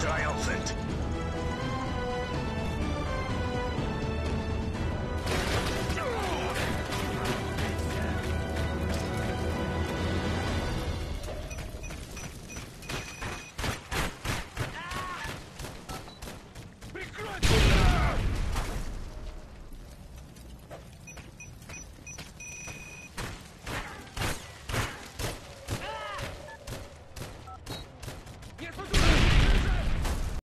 triumphant.